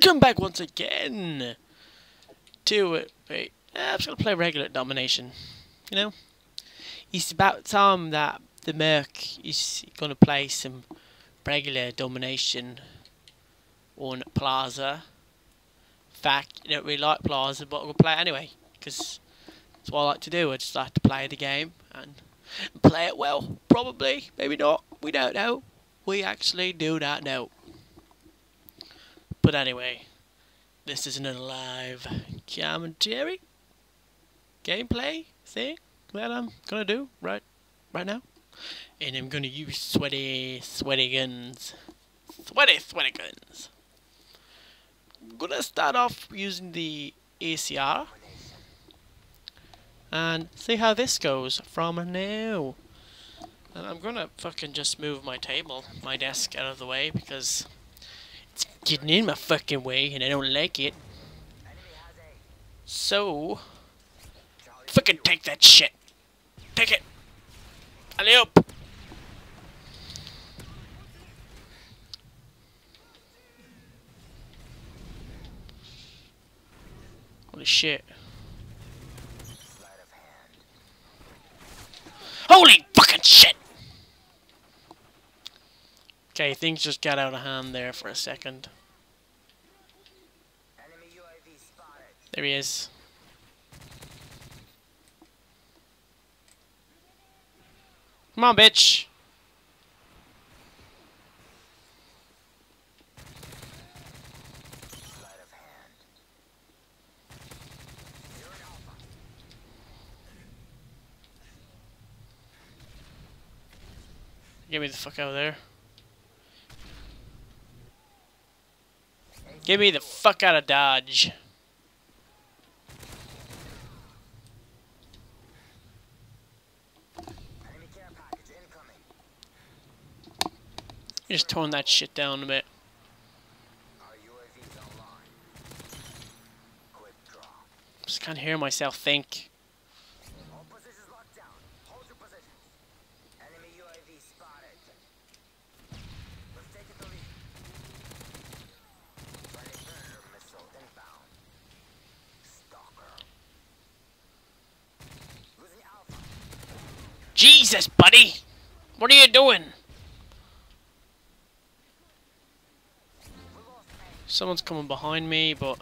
Welcome back once again to it. Wait, uh, I'm just gonna play regular domination. You know, it's about time that the Merk is gonna play some regular domination on Plaza. In fact, I don't really like Plaza, but I'll play it anyway because that's what I like to do. I just like to play the game and play it well. Probably, maybe not. We don't know. We actually do not know. But anyway, this is a live commentary gameplay thing that I'm gonna do right right now. And I'm gonna use sweaty sweaty guns. Sweaty sweaty guns. I'm gonna start off using the ACR and see how this goes from now. And I'm gonna fucking just move my table, my desk out of the way because getting in my fucking way and I don't like it. So, fucking take that shit. Take it. Alley. Holy shit. Holy fucking shit! Okay, things just got out of hand there for a second. There he is. Come on, bitch! Get me the fuck out of there. Get me the fuck out of Dodge. You're just tone that shit down a bit. Just can't hear myself think. Jesus, buddy! What are you doing? Someone's coming behind me, but...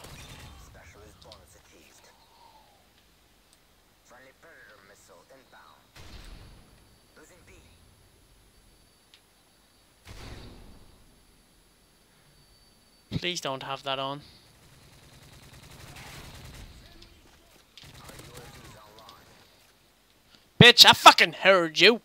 Please don't have that on. Bitch, I fucking heard you!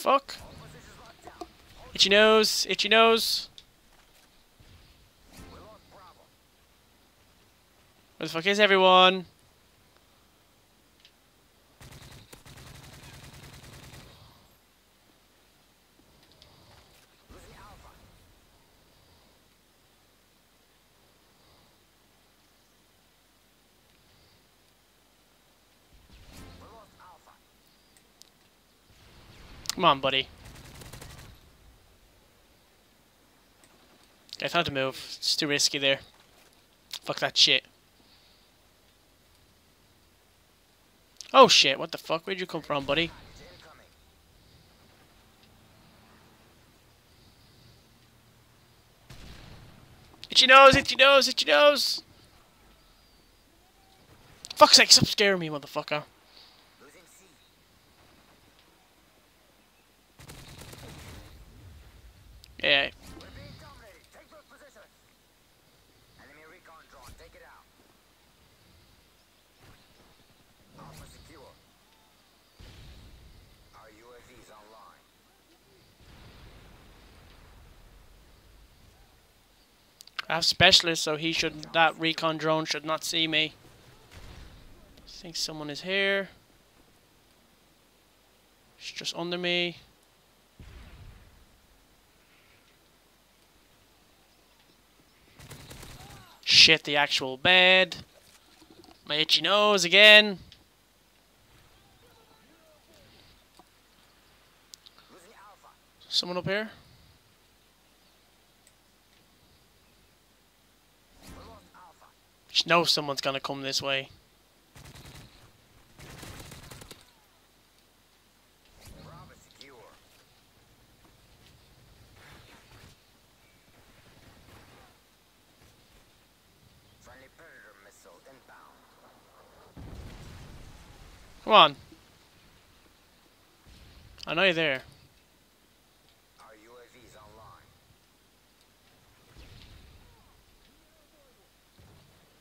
Fuck? Itchy nose, itchy nose. Where the fuck is everyone? Come on, buddy. I thought to move. It's too risky there. Fuck that shit. Oh shit, what the fuck? Where'd you come from, buddy? Itchy nose, itchy nose, itchy nose! Fuck's sake, stop scaring me, motherfucker. Yeah. I have specialist, so he should that recon drone should not see me. I think someone is here. It's just under me. Shit, the actual bed. My itchy nose again. Someone up here? Just know someone's gonna come this way. Come on. I know you're there. Our UAV's online.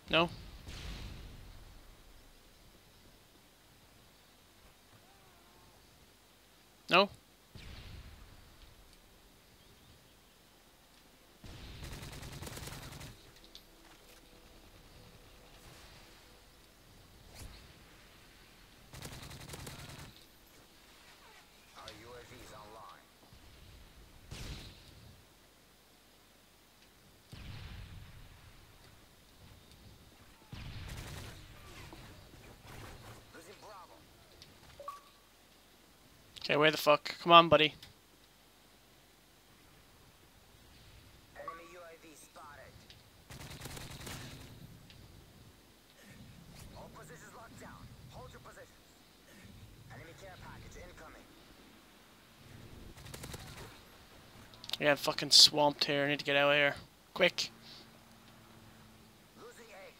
No? No? Our UAV's online. Losing Bravo. Okay, where the fuck? Come on, buddy. Enemy UAV spotted. All positions locked down. Hold your positions. Enemy care package incoming. I got fucking swamped here. I need to get out of here. Quick. Losing A.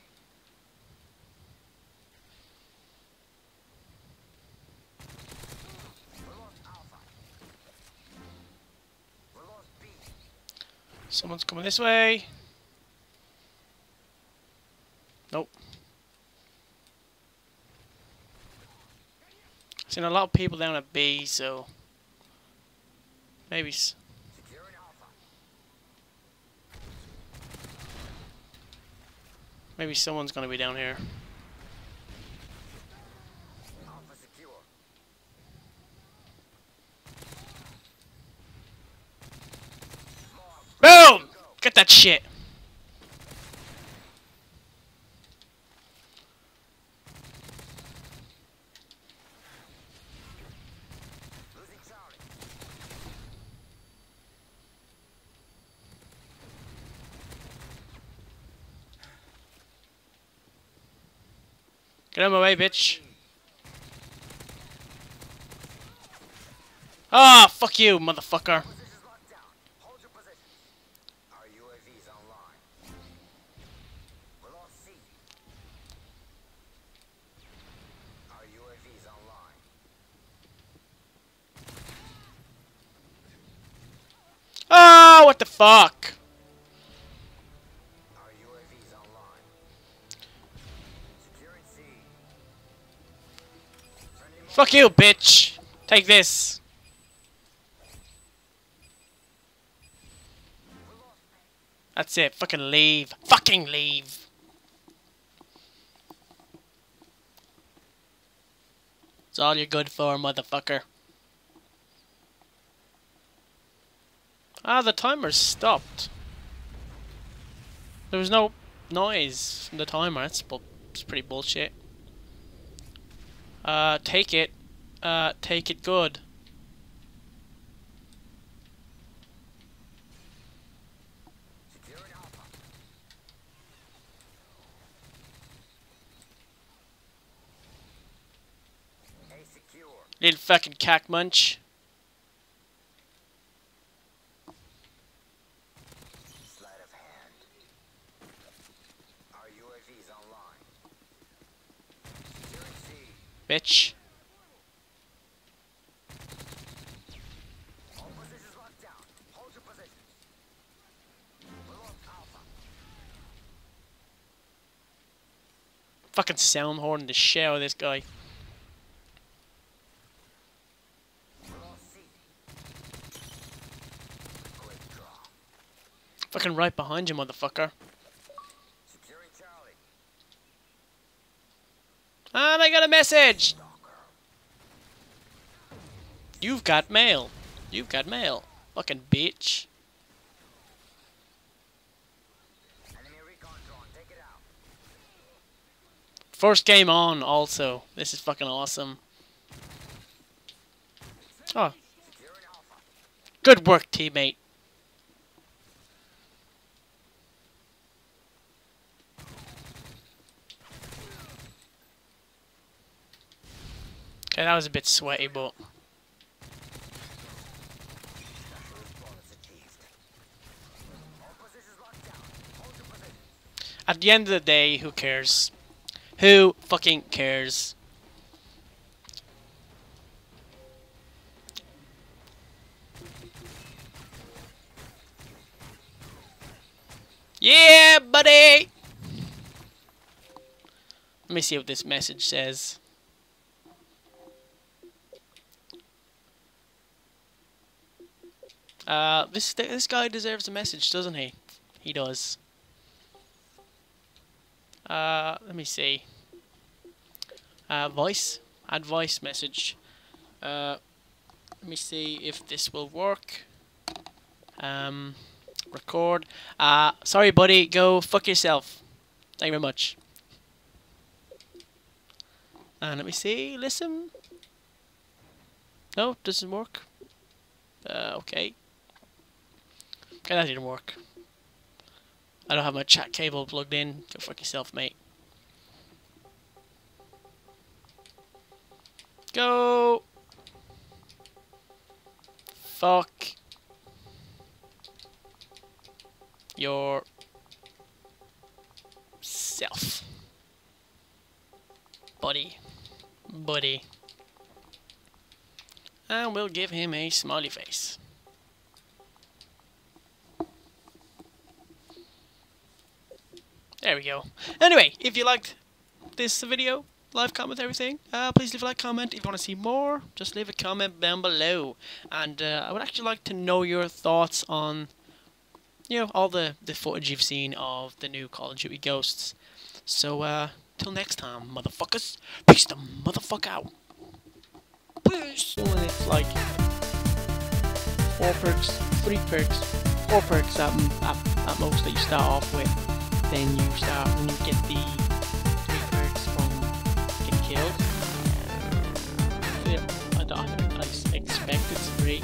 We lost Alpha. We lost B. Someone's coming this way. Nope. Seen a lot of people down at B, so maybe maybe someone's gonna be down here. Get that shit. Get out of my way, bitch. Ah, fuck you, motherfucker. Positions locked down. Hold your positions. Our UAV's online. We lost C. Our UAV's online. Ah, what the fuck? Our UAV's online. Securing C. Fuck you, bitch. Take this. That's it. Fucking leave. Fucking leave. It's all you're good for, motherfucker. Ah, the timer's stopped. There was no noise from the timer. That's, bu- pretty bullshit. Uh, take it. Uh, take it good. Securing Alpha. A secure. Little fucking cack munch. Sleight of hand. Our UAV's online. Securing C. Bitch. All positions locked down. Hold your positions. We lost Alpha. Fucking sound horn the shell of this guy. We lost C. Quick draw. Fucking right behind you, motherfucker. Ah, and I got a message! You've got mail. You've got mail. Fucking bitch. First game on, also. This is fucking awesome. Oh, good work, teammate. Okay, that was a bit sweaty, but at the end of the day, who cares? Who fucking cares? Yeah, buddy! Let me see what this message says. Uh, this this guy deserves a message, doesn't he? He does. Uh, let me see. Uh, voice. Add voice message. Uh, let me see if this will work. Um, record. Uh, sorry, buddy. Go fuck yourself. Thank you very much. And let me see. Listen. No, doesn't work. Uh, okay. Okay, that didn't work. I don't have my chat cable plugged in. Go fuck yourself, mate. Go. Fuck. Your self. Buddy. Buddy. And we'll give him a smiley face. There we go. Anyway, if you liked this video, live comment, everything, uh, please leave a like, comment. If you want to see more, just leave a comment down below. And uh, I would actually like to know your thoughts on, you know, all the, the footage you've seen of the new Call of Duty Ghosts. So, uh, till next time, motherfuckers, peace the motherfucker out. Peace. It's like four perks, three perks, four perks at, at, at most that you start off with then you start when you get the three perks from getting killed. Yeah, I don't I expect it's three.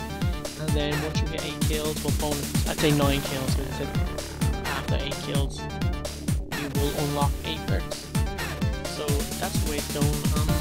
And then once you get eight kills, well bonus I'd say nine kills, it said after eight kills you will unlock eight perks. So that's the way it's done on